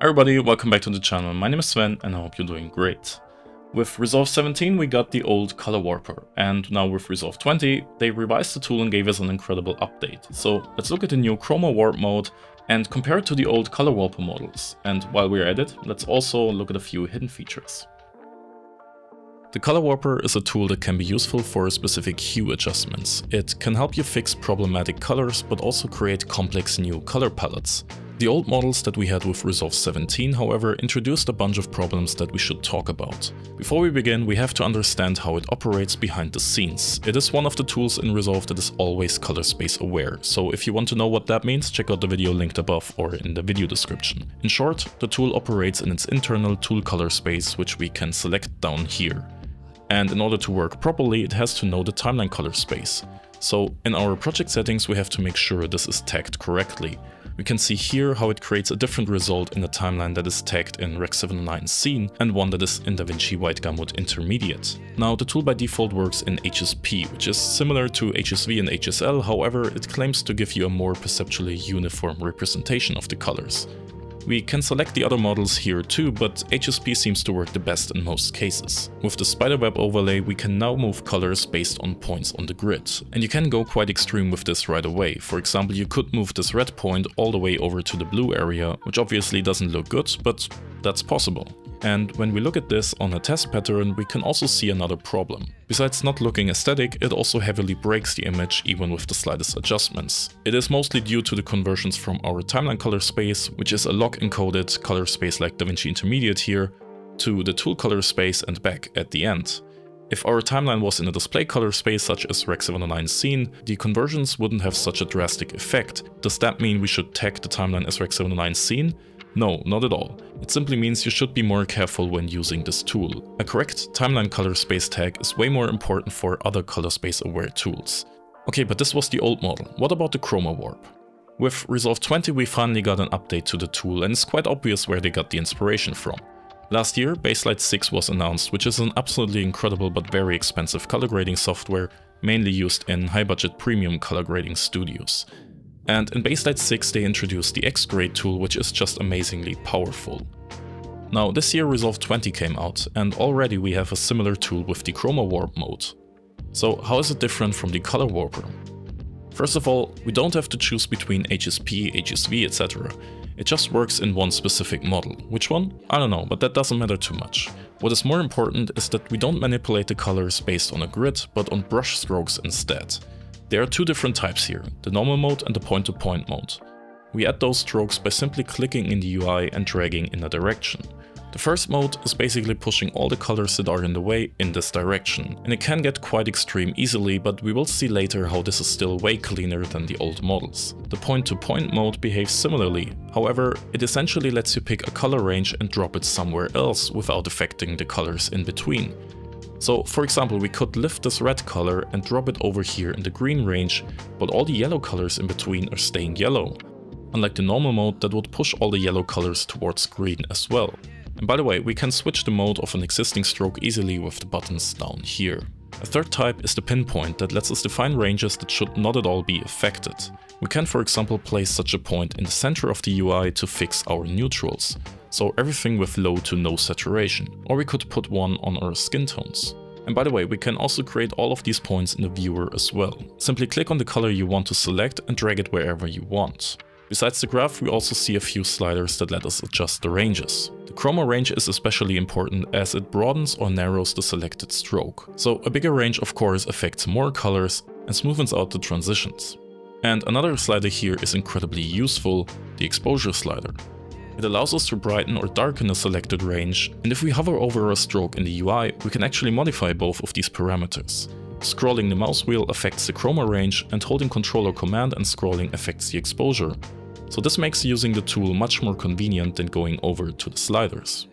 everybody, welcome back to the channel. My name is Sven and I hope you're doing great. With Resolve 17 we got the old Color Warper, and now with Resolve 20 they revised the tool and gave us an incredible update. So let's look at the new Chroma Warp mode and compare it to the old Color Warper models. And while we're at it, let's also look at a few hidden features. The Color Warper is a tool that can be useful for specific hue adjustments. It can help you fix problematic colors, but also create complex new color palettes. The old models that we had with Resolve 17, however, introduced a bunch of problems that we should talk about. Before we begin, we have to understand how it operates behind the scenes. It is one of the tools in Resolve that is always color space aware, so if you want to know what that means, check out the video linked above or in the video description. In short, the tool operates in its internal tool color space, which we can select down here. And in order to work properly, it has to know the timeline color space. So in our project settings, we have to make sure this is tagged correctly. We can see here how it creates a different result in the timeline that is tagged in Rec 709 Scene and one that is in DaVinci Wide Gamut Intermediate. Now the tool by default works in HSP, which is similar to HSV and HSL, however it claims to give you a more perceptually uniform representation of the colors. We can select the other models here too, but HSP seems to work the best in most cases. With the spiderweb overlay we can now move colors based on points on the grid. And you can go quite extreme with this right away. For example, you could move this red point all the way over to the blue area, which obviously doesn't look good, but that's possible. And when we look at this on a test pattern, we can also see another problem. Besides not looking aesthetic, it also heavily breaks the image even with the slightest adjustments. It is mostly due to the conversions from our timeline color space, which is a log encoded color space like DaVinci Intermediate here, to the tool color space and back at the end. If our timeline was in a display color space such as Rec 709 scene, the conversions wouldn't have such a drastic effect. Does that mean we should tag the timeline as Rec 709 scene? No, not at all. It simply means you should be more careful when using this tool. A correct timeline color space tag is way more important for other color space aware tools. Okay, but this was the old model. What about the Chroma Warp? With Resolve 20 we finally got an update to the tool and it's quite obvious where they got the inspiration from. Last year, Baselight 6 was announced, which is an absolutely incredible but very expensive color grading software mainly used in high-budget premium color grading studios. And in Baselight 6 they introduced the X-Grade tool which is just amazingly powerful. Now this year Resolve 20 came out and already we have a similar tool with the Chroma Warp mode. So how is it different from the Color Warper? First of all, we don't have to choose between HSP, HSV, etc. It just works in one specific model. Which one? I don't know, but that doesn't matter too much. What is more important is that we don't manipulate the colors based on a grid, but on brush strokes instead. There are two different types here, the normal mode and the point-to-point -point mode. We add those strokes by simply clicking in the UI and dragging in a direction. The first mode is basically pushing all the colors that are in the way in this direction, and it can get quite extreme easily, but we will see later how this is still way cleaner than the old models. The point-to-point -point mode behaves similarly, however, it essentially lets you pick a color range and drop it somewhere else without affecting the colors in between. So for example, we could lift this red color and drop it over here in the green range, but all the yellow colors in between are staying yellow. Unlike the normal mode that would push all the yellow colors towards green as well. And by the way, we can switch the mode of an existing stroke easily with the buttons down here. A third type is the pinpoint that lets us define ranges that should not at all be affected. We can for example place such a point in the center of the UI to fix our neutrals, so everything with low to no saturation, or we could put one on our skin tones. And by the way, we can also create all of these points in the viewer as well. Simply click on the color you want to select and drag it wherever you want. Besides the graph, we also see a few sliders that let us adjust the ranges. The chroma range is especially important as it broadens or narrows the selected stroke. So a bigger range of course affects more colors and smoothens out the transitions. And another slider here is incredibly useful, the exposure slider. It allows us to brighten or darken a selected range, and if we hover over a stroke in the UI, we can actually modify both of these parameters. Scrolling the mouse wheel affects the chroma range, and holding Ctrl or Command and scrolling affects the exposure. So this makes using the tool much more convenient than going over to the sliders.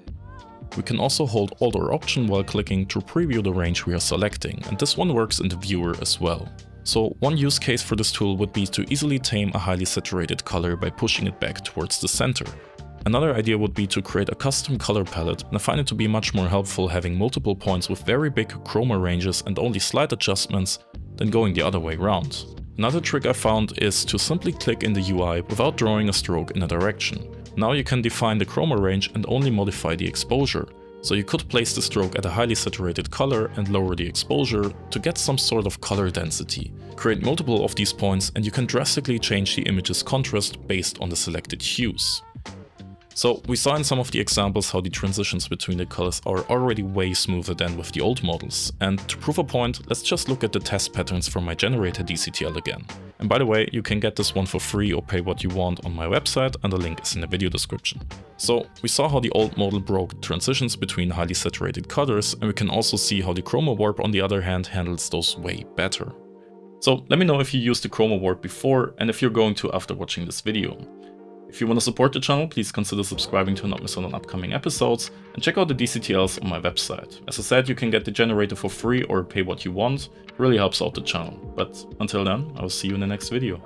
We can also hold Alt or Option while clicking to preview the range we are selecting, and this one works in the viewer as well. So one use case for this tool would be to easily tame a highly saturated color by pushing it back towards the center. Another idea would be to create a custom color palette, and I find it to be much more helpful having multiple points with very big chroma ranges and only slight adjustments than going the other way around. Another trick I found is to simply click in the UI without drawing a stroke in a direction. Now you can define the chroma range and only modify the exposure. So you could place the stroke at a highly saturated color and lower the exposure to get some sort of color density. Create multiple of these points and you can drastically change the image's contrast based on the selected hues. So we saw in some of the examples how the transitions between the colors are already way smoother than with the old models. And to prove a point, let's just look at the test patterns from my generator DCTL again. And by the way, you can get this one for free or pay what you want on my website and the link is in the video description. So we saw how the old model broke transitions between highly saturated colors and we can also see how the chroma warp on the other hand handles those way better. So let me know if you used the chroma warp before and if you're going to after watching this video. If you want to support the channel, please consider subscribing to not miss out on upcoming episodes, and check out the DCTLs on my website. As I said, you can get the generator for free or pay what you want, it really helps out the channel. But until then, I will see you in the next video.